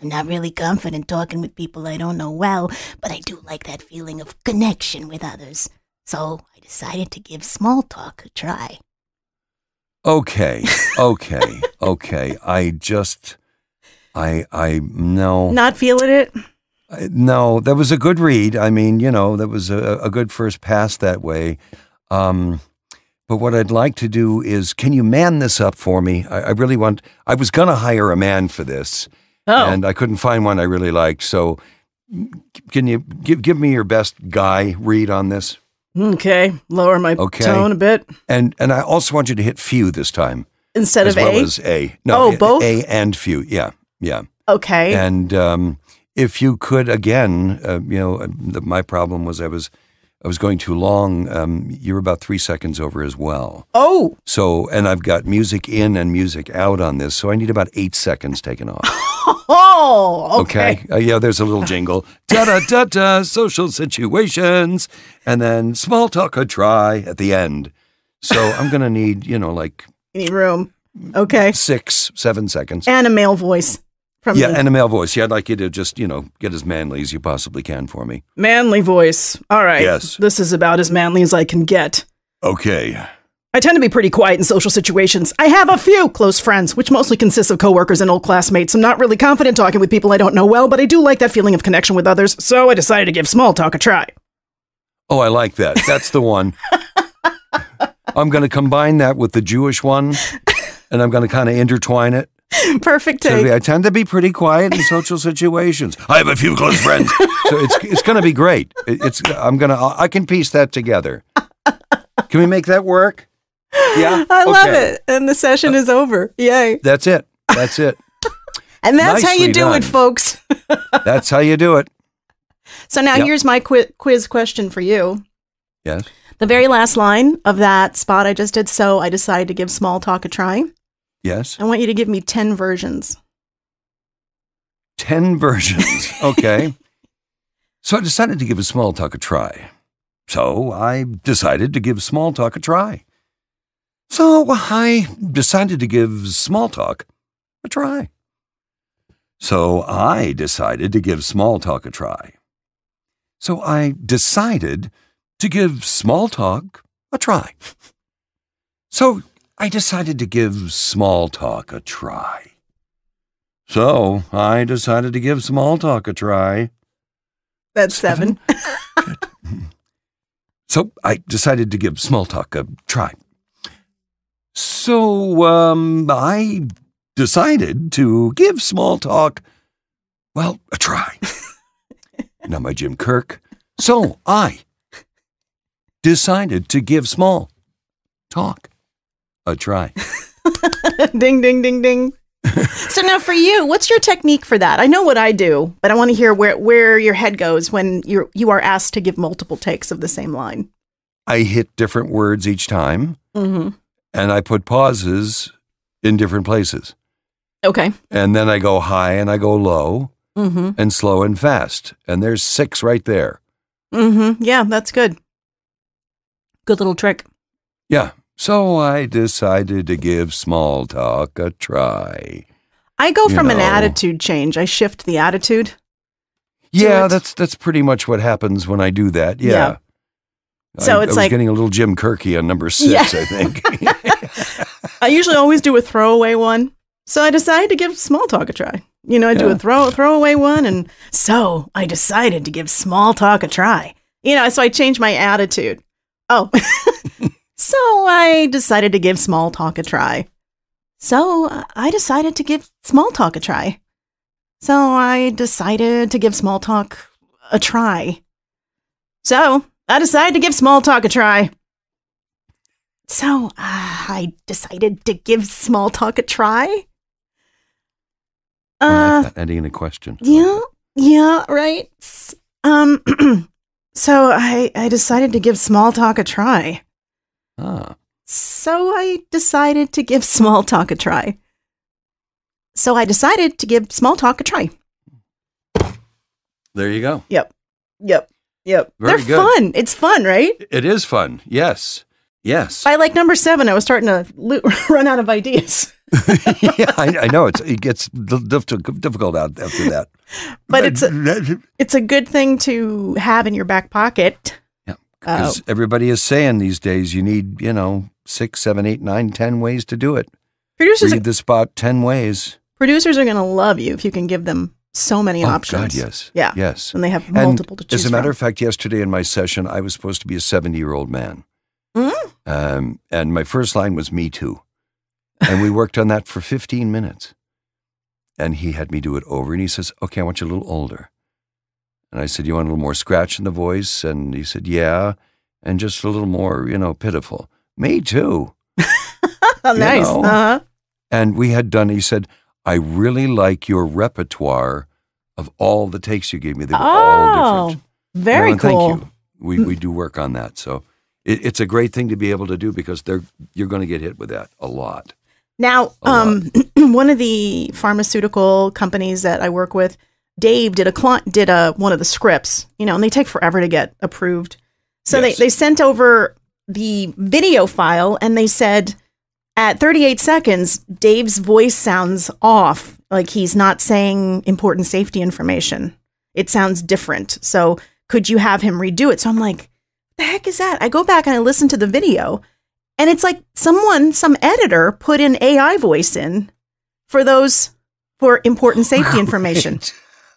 Speaker 2: I'm not really confident talking with people I don't know well, but I do like that feeling of connection with others. So I decided to give small talk a try.
Speaker 3: Okay, <laughs> okay, okay. I just, I, I no,
Speaker 2: Not feeling it?
Speaker 3: I- no. That was a good read. I mean, you know, that was a, a good first pass that way. Um, but what I'd like to do is, can you man this up for me? I, I really want. I was gonna hire a man for this,
Speaker 2: Oh.
Speaker 3: and I couldn't find one I really liked. So, can you give give me your best guy read on this?
Speaker 2: Okay. Lower my
Speaker 3: Okay.
Speaker 2: tone a bit.
Speaker 3: And and I also want you to hit few this time
Speaker 2: Instead of
Speaker 3: well
Speaker 2: A?
Speaker 3: as a. No,
Speaker 2: Oh,
Speaker 3: a-
Speaker 2: both?
Speaker 3: A and few. Yeah, yeah.
Speaker 2: okay.
Speaker 3: And um, if you could again, uh, you know, uh, the, my problem was I was I was going too long. Um, you were about three seconds over as well.
Speaker 2: oh.
Speaker 3: So and I've got music in and music out on this, so I need about eight seconds taken off. <laughs>
Speaker 2: Oh, okay.
Speaker 3: Okay. Uh, yeah, there's a little jingle. Da da da da. Social situations, and then small talk a try at the end. So I'm gonna need, you know, like <laughs>
Speaker 2: Any room. Okay.
Speaker 3: six, seven seconds.
Speaker 2: And a male voice from
Speaker 3: Yeah, and a male voice. Yeah, I'd like you to just, you know, get as manly as you possibly can for me.
Speaker 2: Manly voice. All right.
Speaker 3: Yes.
Speaker 2: This is about as manly as I can get.
Speaker 3: Okay.
Speaker 2: I tend to be pretty quiet in social situations. I have a few close friends, which mostly consists of coworkers and old classmates. I'm not really confident talking with people I don't know well, but I do like that feeling of connection with others, so I decided to give small talk a try.
Speaker 3: Oh, I like that. That's the one. <laughs> I'm going to combine that with the Jewish one, and I'm going to kind of intertwine it. <laughs>
Speaker 2: Perfect
Speaker 3: So
Speaker 2: take.
Speaker 3: I tend to be pretty quiet in social situations. I have a few close friends, so it's it's going to be great. It- It's I'm gonna I can piece that together. Can we make that work? Yeah, <laughs>
Speaker 2: I love it. And the session uh, is over. Yay.
Speaker 3: That's it. That's it. <laughs>
Speaker 2: And that's how you do
Speaker 3: done.
Speaker 2: it, folks.
Speaker 3: That's how you do it.
Speaker 2: So now
Speaker 3: Yep.
Speaker 2: here's my qui- quiz question for you.
Speaker 3: Yes.
Speaker 2: The very last line of that spot I just did, so I decided to give small talk a try.
Speaker 3: Yes.
Speaker 2: I want you to give me 10 versions.
Speaker 3: 10 versions. <laughs> Okay. so I decided to give a small talk a try. So I decided to give small talk a try. So I decided to give small talk a try. So I decided to give small talk a try. So I decided to give small talk a try. So I decided to give small talk a try. So I decided to give small talk a try.
Speaker 2: That's seven. <laughs>
Speaker 3: So I decided to give small talk a try. So um, I decided to give small talk, well, a try. <laughs> now, my Jim Kirk. So I decided to give small talk a try. <laughs>
Speaker 2: ding, ding, ding, ding. so now for you, what's your technique for that? I know what I do, but I want to hear where, where your head goes when you're you are asked to give multiple takes of the same line.
Speaker 3: I hit different words each time
Speaker 2: Mm-hmm.
Speaker 3: and I put pauses in different places.
Speaker 2: Okay.
Speaker 3: And then I go high and I go low
Speaker 2: Mm-hmm.
Speaker 3: and slow and fast. And there's six right there.
Speaker 2: Mm-hmm. Yeah, that's good. Good little trick.
Speaker 3: Yeah. So I decided to give small talk a try.
Speaker 2: I go
Speaker 3: You
Speaker 2: from an attitude change. I shift the attitude.
Speaker 3: Yeah, that's that's pretty much what happens when I do that.
Speaker 2: Yeah.
Speaker 3: Yeah.
Speaker 2: So
Speaker 3: I,
Speaker 2: it's
Speaker 3: I was
Speaker 2: like-
Speaker 3: getting a little Jim Kirky on number six,
Speaker 2: Yeah.
Speaker 3: I think. <laughs>
Speaker 2: I usually always do a throwaway one. So I decided to give small talk a try. You know, I do
Speaker 3: Yeah.
Speaker 2: a throw throwaway one and so I decided to give small talk a try. You know, so I changed my attitude. Oh. <laughs> so I decided to give small talk a try. So I decided to give small talk a try. So I decided to give small talk a try. So I decided to give small talk a try. So uh, I decided to give small talk a try. Uh,
Speaker 3: like that, in a question.
Speaker 2: yeah, yeah, right. Um, <clears throat> so I I decided to give small talk a try.
Speaker 3: Ah,
Speaker 2: So I decided to give small talk a try. So I decided to give small talk a try.
Speaker 3: there you go.
Speaker 2: Yep, yep. Yep.
Speaker 3: Very
Speaker 2: They're
Speaker 3: good.
Speaker 2: fun. It's fun, right?
Speaker 3: It is fun. Yes. Yes.
Speaker 2: By like number seven, I was starting to <laughs> run out of ideas. <laughs>
Speaker 3: yeah, I, I know. It's, it gets difficult out after that.
Speaker 2: But it's a- It's a good thing to have in your back pocket.
Speaker 3: Because everybody is saying these days you need, you know, six, seven, eight, nine, ten ways to do it.
Speaker 2: producers,
Speaker 3: Read the spot ten ways.
Speaker 2: producers are going to love you if you can give them so many options.
Speaker 3: oh
Speaker 2: options.
Speaker 3: God, yes.
Speaker 2: Yeah.
Speaker 3: Yes.
Speaker 2: And they have
Speaker 3: And
Speaker 2: multiple to choose
Speaker 3: As a matter
Speaker 2: from.
Speaker 3: of fact, yesterday in my session, I was supposed to be a seventy-year-old man,
Speaker 2: Mm?
Speaker 3: um, and my first line was "Me too," and we worked on that for fifteen minutes. And he had me do it over, and he says, "Okay, I want you a little older." And I said, "You want a little more scratch in the voice?" And he said, "Yeah," and just a little more, you know, pitiful. Me too. <laughs>
Speaker 2: Oh, nice.
Speaker 3: know.
Speaker 2: Uh-huh.
Speaker 3: And we had done. He said, "I really like your repertoire of all the takes you gave me. They were all
Speaker 2: Oh,
Speaker 3: different."
Speaker 2: very
Speaker 3: You know,
Speaker 2: cool.
Speaker 3: Thank you. We we do work on that, so it, it's a great thing to be able to do because they're you're going to get hit with that a lot.
Speaker 2: Now,
Speaker 3: A lot.
Speaker 2: um, <clears throat> one of the pharmaceutical companies that I work with, Dave did a cli- did a one of the scripts, you know, and they take forever to get approved. So
Speaker 3: Yes.
Speaker 2: they they sent over the video file and they said at 38 seconds, Dave's voice sounds off, like he's not saying important safety information. It sounds different. So could you have him redo it? So I'm like, the heck is that? I go back and I listen to the video and it's like someone, some editor put an AI voice in for those for important safety <laughs> information.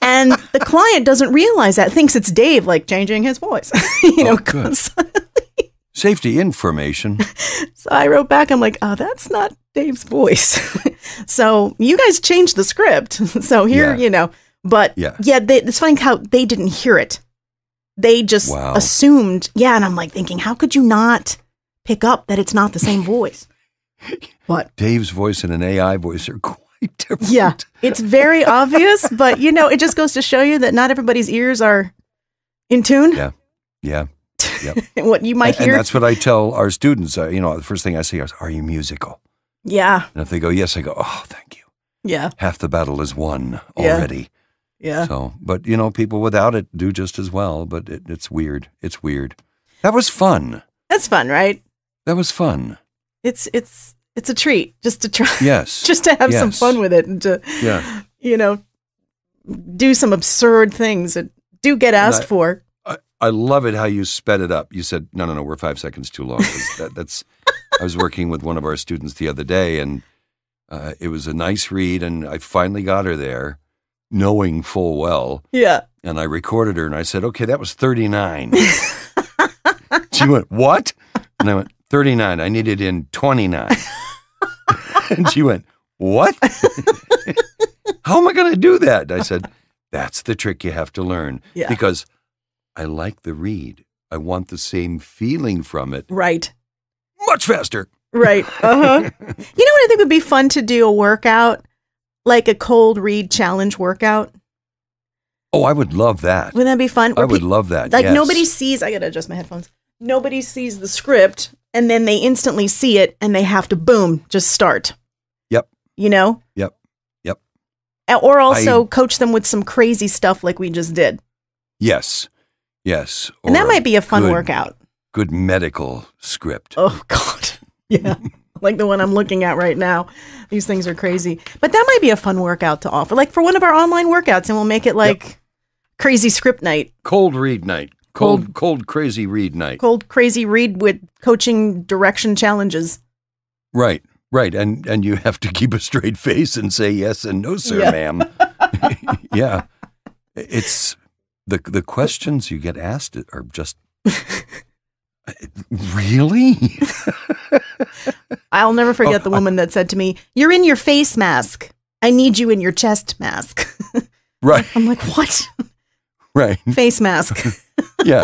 Speaker 2: And the client doesn't realize that, thinks it's Dave like changing his voice. <laughs> you know,
Speaker 3: Oh,
Speaker 2: constantly.
Speaker 3: Safety information. <laughs>
Speaker 2: So I wrote back, I'm like, oh, that's not Dave's voice. <laughs> so you guys changed the script. so here,
Speaker 3: Yeah.
Speaker 2: you know, but
Speaker 3: Yeah.
Speaker 2: yeah, they, it's funny how they didn't hear it. They just
Speaker 3: Wow.
Speaker 2: assumed, yeah. And I'm like thinking, how could you not pick up that it's not the same voice? what?
Speaker 3: Dave's voice and an AI voice are quite different.
Speaker 2: Yeah, <laughs> it's very obvious, but you know, it just goes to show you that not everybody's ears are in tune.
Speaker 3: Yeah. Yeah. <laughs>
Speaker 2: what you might
Speaker 3: and, and
Speaker 2: hear.
Speaker 3: that's what I tell our students. Uh, you know, the first thing I say is, "Are you musical?"
Speaker 2: yeah,
Speaker 3: And if they go, "Yes," I go, "Oh, thank you."
Speaker 2: yeah,
Speaker 3: Half the battle is won
Speaker 2: Yeah.
Speaker 3: already.
Speaker 2: yeah.
Speaker 3: So, but you know, people without it do just as well. But it, it's weird. It's weird. That was fun.
Speaker 2: That's fun, right?
Speaker 3: That was fun.
Speaker 2: It's it's it's a treat just to try,
Speaker 3: Yes. <laughs>
Speaker 2: just to have some fun with it, and to
Speaker 3: yeah.
Speaker 2: you know do some absurd things that do get asked
Speaker 3: I-
Speaker 2: for.
Speaker 3: I, I love it how you sped it up. You said, no, no, no, we're five seconds too long <laughs> That, that's, I was working with one of our students the other day and uh, it was a nice read and I finally got her there knowing full well.
Speaker 2: Yeah,
Speaker 3: And I recorded her and I said, okay, that was 39. <laughs> she went, what? And I went, 39. I need it in 29. <laughs> and she went, what? <laughs> How am I going to do that? I said, that's the trick you have to learn
Speaker 2: Yeah.
Speaker 3: because I like the read. I want the same feeling from it
Speaker 2: Right.
Speaker 3: much faster.
Speaker 2: Right. <laughs> Uh-huh. you know what I think would be fun to do a workout? Like a cold read challenge workout.
Speaker 3: Oh, I would love that.
Speaker 2: Wouldn't that be fun?
Speaker 3: I would love that.
Speaker 2: like
Speaker 3: yes.
Speaker 2: nobody sees I gotta adjust my headphones. Nobody sees the script and then they instantly see it and they have to boom, just start.
Speaker 3: Yep.
Speaker 2: You know?
Speaker 3: Yep. Yep.
Speaker 2: Or also coach them with some crazy stuff like we just did.
Speaker 3: Yes. Yes.
Speaker 2: And that might be a fun
Speaker 3: good-
Speaker 2: workout.
Speaker 3: Good medical script.
Speaker 2: Oh <laughs> God. Yeah. like the one I'm looking at right now. These things are crazy. But that might be a fun workout to offer. Like for one of our online workouts and we'll make it like crazy script night.
Speaker 3: Cold read night. Cold, cold, crazy read night.
Speaker 2: Cold crazy read with coaching direction challenges.
Speaker 3: Right. Right. And and you have to keep a straight face and say yes and no, sir,
Speaker 2: Yeah.
Speaker 3: ma'am. <laughs> yeah. It's the the questions you get asked are just <laughs> really <laughs>
Speaker 2: I'll never forget
Speaker 3: Oh,
Speaker 2: the
Speaker 3: I-
Speaker 2: woman that said to me, You're in your face mask. I need you in your chest mask.
Speaker 3: right.
Speaker 2: I'm like, What?
Speaker 3: Right. <laughs>
Speaker 2: face mask. <laughs>
Speaker 3: yeah.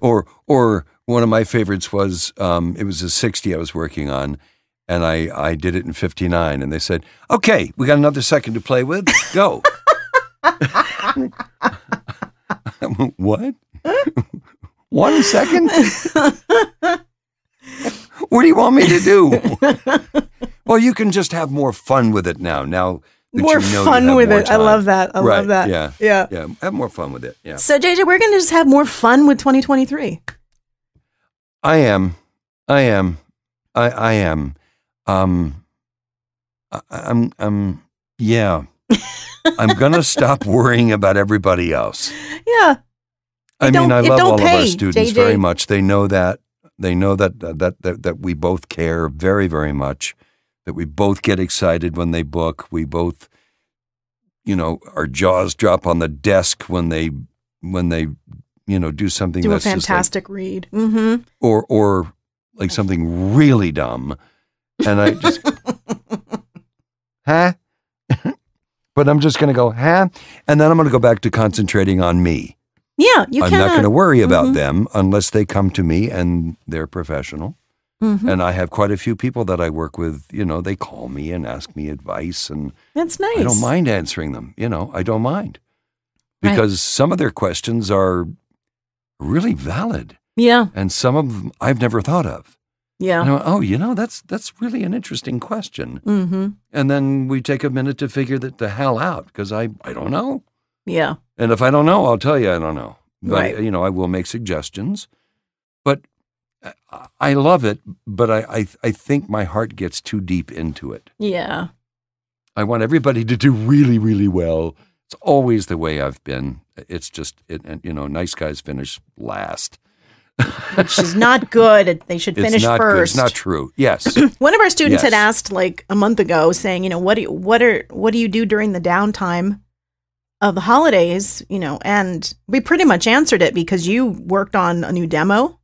Speaker 3: Or or one of my favorites was um, it was a sixty I was working on, and I I did it in fifty nine, and they said, "Okay, we got another second to play with. Go." <laughs> what? One second? what do you want me to do? well, you can just have more fun with it now. Now
Speaker 2: more
Speaker 3: you know
Speaker 2: fun with it. I love that. I
Speaker 3: Right,
Speaker 2: love that.
Speaker 3: Yeah.
Speaker 2: Yeah.
Speaker 3: Yeah. Have more fun with it. Yeah.
Speaker 2: So JJ, we're gonna just have more fun with 2023.
Speaker 3: I am. I am. I I am. Um I, I'm I'm yeah. <laughs> I'm gonna stop worrying about everybody else.
Speaker 2: Yeah.
Speaker 3: I
Speaker 2: It
Speaker 3: mean, I love all of our students
Speaker 2: JJ.
Speaker 3: very much. They know that. They know that that that that we both care very very much. That we both get excited when they book. We both, you know, our jaws drop on the desk when they when they you know do something
Speaker 2: Do a
Speaker 3: that's just like
Speaker 2: fantastic read. Mm-hmm.
Speaker 3: or or like something really dumb, and I just <laughs> huh, <laughs> but I'm just gonna go huh, and then I'm gonna go back to concentrating on me.
Speaker 2: Yeah, you
Speaker 3: I'm not gonna worry about
Speaker 2: Mhm.
Speaker 3: them unless they come to me and they're professional.
Speaker 2: Mhm.
Speaker 3: And I have quite a few people that I work with. You know, they call me and ask me advice, and
Speaker 2: That's nice.
Speaker 3: I don't mind answering them. You know, I don't mind
Speaker 2: Right.
Speaker 3: because some of their questions are really valid,
Speaker 2: Yeah,
Speaker 3: and some of them I've never thought of.
Speaker 2: yeah.
Speaker 3: And I went, oh, you know, that's that's really an interesting question.
Speaker 2: Mm-hmm.
Speaker 3: And then we take a minute to figure that the hell out because I I don't know.
Speaker 2: Yeah.
Speaker 3: And if I don't know, I'll tell you I don't know. But
Speaker 2: Right.
Speaker 3: you know, I will make suggestions. I- love it, but I, I I think my heart gets too deep into it.
Speaker 2: Yeah.
Speaker 3: I want everybody to do really, really well. It's always the way I've been. It's just, it, and, you know, nice guys finish last.
Speaker 2: Which is <laughs> not good. They should finish
Speaker 3: it's not good.
Speaker 2: first.
Speaker 3: It's not true. Yes. <clears throat>
Speaker 2: One of our students had asked like a month ago, saying, you know, what do you, what are what do you do during the downtime of the holidays? You know, and we pretty much answered it because you worked on a new demo.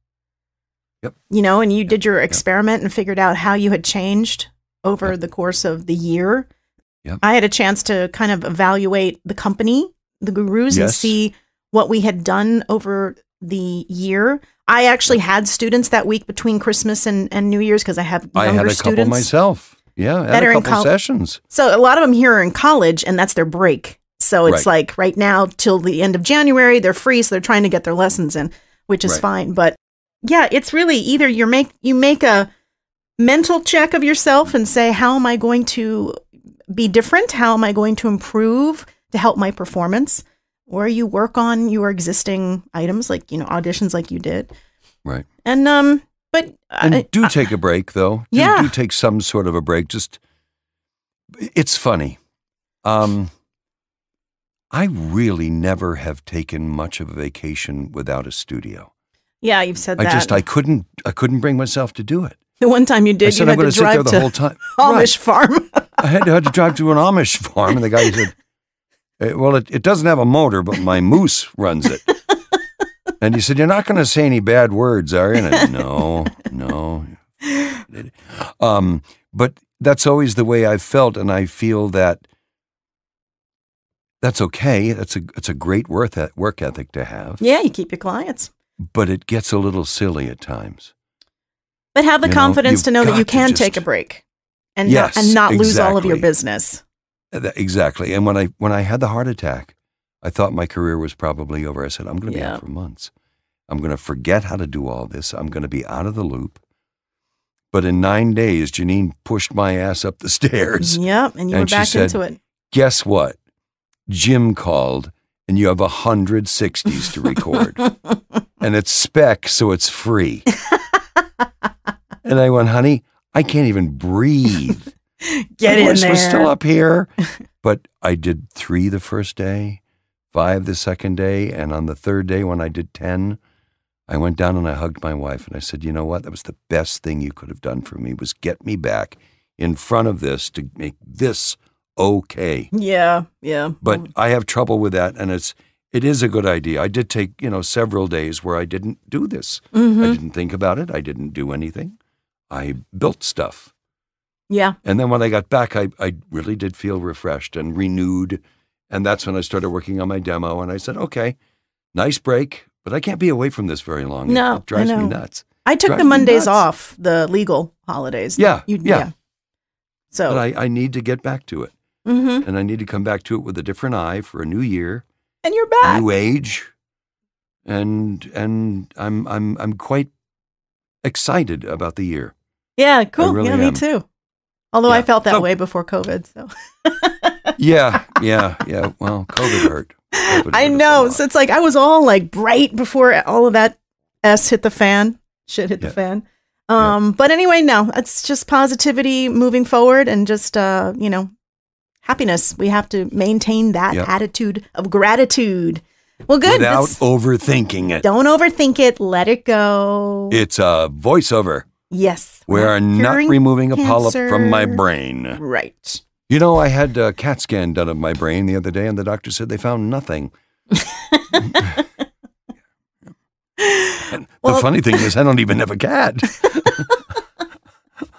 Speaker 3: Yep.
Speaker 2: You know, and you did your experiment and figured out how you had changed over
Speaker 3: Yep.
Speaker 2: the course of the year.
Speaker 3: Yep.
Speaker 2: I had a chance to kind of evaluate the company, the gurus, and see what we had done over the year. I actually had students that week between Christmas and, and New Year's because I have
Speaker 3: I
Speaker 2: younger
Speaker 3: had a couple
Speaker 2: students.
Speaker 3: myself. Yeah. I
Speaker 2: that are
Speaker 3: a
Speaker 2: in
Speaker 3: couple sessions.
Speaker 2: So a lot of them here are in college, and that's their break. So it's
Speaker 3: Right.
Speaker 2: like right now till the end of January, they're free, so they're trying to get their lessons in, which is
Speaker 3: Right.
Speaker 2: fine. But yeah, it's really either you make you make a mental check of yourself and say, how am I going to be different? How am I going to improve to help my performance? Or you work on your existing items, like you know auditions, like you did,
Speaker 3: Right.
Speaker 2: and um. But
Speaker 3: And
Speaker 2: I-
Speaker 3: do take a break, though. Do,
Speaker 2: Yeah.
Speaker 3: do take some sort of a break. Just, it's funny. Um, I really never have taken much of a vacation without a studio.
Speaker 2: Yeah, you've said
Speaker 3: I
Speaker 2: that.
Speaker 3: I just, I couldn't, I couldn't bring myself to do it.
Speaker 2: the one time you
Speaker 3: I
Speaker 2: did,
Speaker 3: said
Speaker 2: you
Speaker 3: I'm
Speaker 2: had
Speaker 3: going
Speaker 2: to
Speaker 3: to sit there
Speaker 2: drive
Speaker 3: the
Speaker 2: to
Speaker 3: whole time. <laughs>
Speaker 2: Amish farm.
Speaker 3: I had to, had to drive to an Amish farm, and the guy said, "Eh, "Well, it, it doesn't have a motor, but my moose runs it." <laughs> And he said, "You're not going to say any bad words, are you?" And I, no, <laughs> no. Um, but that's always the way I've felt, and I feel that that's okay. That's a it's a great worth work ethic to have.
Speaker 2: Yeah, you keep your clients.
Speaker 3: But it gets a little silly at times.
Speaker 2: But have the
Speaker 3: You
Speaker 2: confidence
Speaker 3: you've
Speaker 2: to know that you can
Speaker 3: just-
Speaker 2: take a break and
Speaker 3: Yes,
Speaker 2: not, and not lose all of your business.
Speaker 3: Uh, Exactly. And when I when I had the heart attack, I thought my career was probably over. I said, I'm going to be
Speaker 2: Yeah.
Speaker 3: out for months. I'm going to forget how to do all this. I'm going to be out of the loop. But in nine days, Janine pushed my ass up the <laughs> stairs.
Speaker 2: Yep, and you
Speaker 3: And
Speaker 2: were back
Speaker 3: said-
Speaker 2: into it.
Speaker 3: Guess what? Jim called, and you have a hundred sixties to record, <laughs> and it's spec, so it's free. <laughs> and I went, honey, I can't even breathe. <laughs>
Speaker 2: Get in
Speaker 3: voice
Speaker 2: there.
Speaker 3: was still up here, but I did three the first day, five the second day, and on the third day when I did ten, I went down and I hugged my wife and I said, "You know what? That was the best thing you could have done for me was get me back in front of this to make this okay."
Speaker 2: Yeah, yeah.
Speaker 3: But I have trouble with that, and it's it is a good idea. I did take you know several days where I didn't do this. I
Speaker 2: Mhm.
Speaker 3: didn't think about it. I didn't do anything. I built stuff.
Speaker 2: yeah,
Speaker 3: And then when I got back, I, I really did feel refreshed and renewed. And that's when I started working on my demo. And I said, okay, nice break, but I can't be away from this very long.
Speaker 2: No,
Speaker 3: it drives me nuts.
Speaker 2: I took the Mondays off, the legal holidays.
Speaker 3: Yeah,
Speaker 2: You-
Speaker 3: yeah.
Speaker 2: So,
Speaker 3: But I, I need to get back to it.
Speaker 2: Mhm.
Speaker 3: And I need to come back to it with a different eye for a new year,
Speaker 2: and you're back.
Speaker 3: new age. And and I'm I'm I'm quite excited about the year.
Speaker 2: Yeah, cool.
Speaker 3: really
Speaker 2: yeah, me
Speaker 3: am.
Speaker 2: too. Although I felt that
Speaker 3: So-
Speaker 2: way before COVID. So <laughs>
Speaker 3: Yeah, yeah, yeah. Well, COVID hurt. COVID
Speaker 2: I
Speaker 3: hurt
Speaker 2: know. So it's like I was all like bright before all of that S hit the fan. Shit hit
Speaker 3: Yeah.
Speaker 2: the fan. Um, but anyway, no, it's just positivity moving forward and just uh, you know, happiness. We have to maintain that
Speaker 3: Yeah.
Speaker 2: attitude of gratitude. Well, good.
Speaker 3: Without
Speaker 2: This-
Speaker 3: overthinking it.
Speaker 2: don't overthink it. Let it go.
Speaker 3: It's a voiceover.
Speaker 2: yes.
Speaker 3: We
Speaker 2: we're
Speaker 3: not removing a polyp from my brain.
Speaker 2: Right.
Speaker 3: You know, I had a CAT scan done of my brain the other day, and the doctor said they found nothing. <laughs>
Speaker 2: Well-
Speaker 3: the funny thing is, I don't even have a cat. <laughs>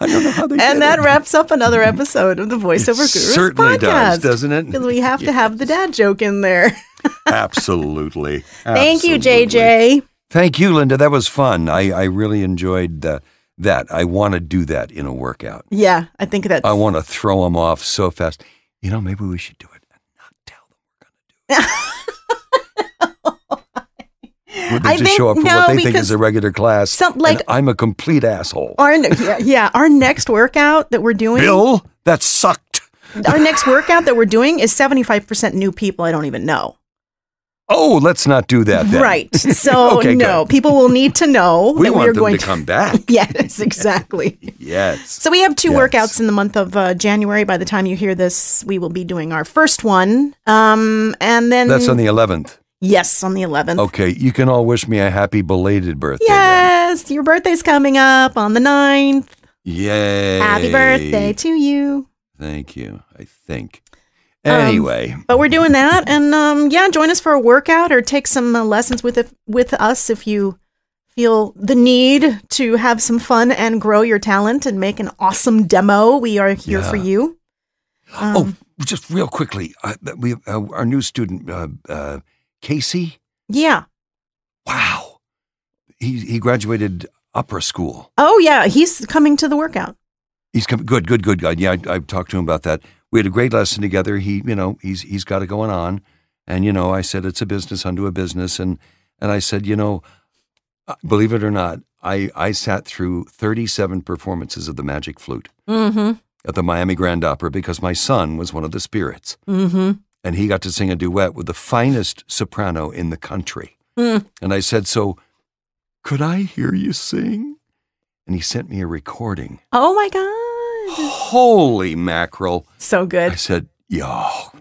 Speaker 3: I don't know how they
Speaker 2: And that
Speaker 3: it.
Speaker 2: wraps up another episode of the Voiceover
Speaker 3: It
Speaker 2: Gurus
Speaker 3: certainly
Speaker 2: podcast.
Speaker 3: does, doesn't it?
Speaker 2: Because we have to have the dad joke in there. <laughs>
Speaker 3: Absolutely.
Speaker 2: Thank you, JJ.
Speaker 3: Thank you, Linda. That was fun. I, I really enjoyed the, that. I want to do that in a workout.
Speaker 2: Yeah, I think that's.
Speaker 3: I want to throw them off so fast. You know, maybe we should do it and not tell them we're going to do it. <laughs> They
Speaker 2: I
Speaker 3: just
Speaker 2: think-
Speaker 3: show up for
Speaker 2: no,
Speaker 3: what they think is a regular class?
Speaker 2: some- like-
Speaker 3: I'm a complete asshole.
Speaker 2: our yeah, our next workout that we're doing.
Speaker 3: Bill, that sucked.
Speaker 2: Our next workout that we're doing is seventy five percent new people I don't even know.
Speaker 3: Oh, let's not do that then.
Speaker 2: Right. <laughs> So
Speaker 3: Okay,
Speaker 2: no,
Speaker 3: good.
Speaker 2: people will need to know <laughs>
Speaker 3: We
Speaker 2: that
Speaker 3: want
Speaker 2: we are
Speaker 3: them
Speaker 2: going
Speaker 3: to come <laughs> back.
Speaker 2: yes, exactly.
Speaker 3: yes.
Speaker 2: So we have two
Speaker 3: Yes.
Speaker 2: workouts in the month of uh, January. By the time you hear this, we will be doing our first one. Um, and then
Speaker 3: That's on the 11th.
Speaker 2: Yes, on the 11th.
Speaker 3: Okay, you can all wish me a happy belated birthday. then.
Speaker 2: Yes, your birthday's coming up on the 9th.
Speaker 3: Yay.
Speaker 2: Happy birthday to you.
Speaker 3: Thank you, I think.
Speaker 2: Um,
Speaker 3: Anyway,
Speaker 2: But we're doing that, and um, yeah, join us for a workout or take some uh, lessons with it, with us if you feel the need to have some fun and grow your talent and make an awesome demo. We are here for you. Um,
Speaker 3: oh, just real quickly, uh, we uh, our new student uh, uh, Casey.
Speaker 2: yeah.
Speaker 3: Wow, he he graduated upper school.
Speaker 2: Oh yeah, he's coming to the workout.
Speaker 3: He's come, good, good, good guy. Yeah, I, I talked to him about that. We had a great lesson together. He, you know, he's he's got it going on, and you know, I said it's a business unto a business, and and I said, you know, uh, believe it or not, I I sat through thirty seven performances of the Magic Flute
Speaker 2: Mm-hmm.
Speaker 3: at the Miami Grand Opera because my son was one of the spirits,
Speaker 2: Mm-hmm.
Speaker 3: And he got to sing a duet with the finest soprano in the country.
Speaker 2: Mm.
Speaker 3: And I said, so could I hear you sing? And he sent me a recording.
Speaker 2: Oh my god,
Speaker 3: Holy mackerel.
Speaker 2: so good.
Speaker 3: I said, yo,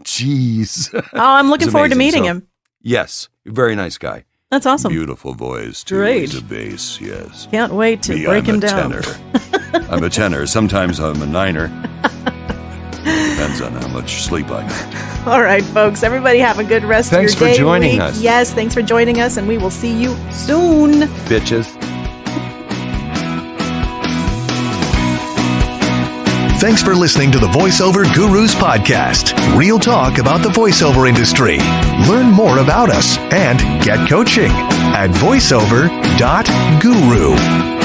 Speaker 3: jeez. <laughs>
Speaker 2: Oh, I'm looking forward to meeting
Speaker 3: So-
Speaker 2: him.
Speaker 3: yes, very nice guy.
Speaker 2: That's awesome.
Speaker 3: Beautiful voice, too.
Speaker 2: Great.
Speaker 3: He's a bass, yes.
Speaker 2: Can't wait to
Speaker 3: Me,
Speaker 2: break
Speaker 3: I'm
Speaker 2: him
Speaker 3: a
Speaker 2: down.
Speaker 3: tenor. <laughs> I'm a tenor. Sometimes I'm a niner. <laughs> Depends on how much sleep I get. <laughs>
Speaker 2: All right, folks. Everybody have a good rest
Speaker 3: Thanks
Speaker 2: of your
Speaker 3: for
Speaker 2: day.
Speaker 3: joining
Speaker 2: week.
Speaker 3: us.
Speaker 2: Yes, thanks for joining us, and we will see you soon.
Speaker 3: Bitches.
Speaker 1: Thanks for listening to the VoiceOver Gurus podcast. Real talk about the voiceover industry. Learn more about us and get coaching at voiceover.guru.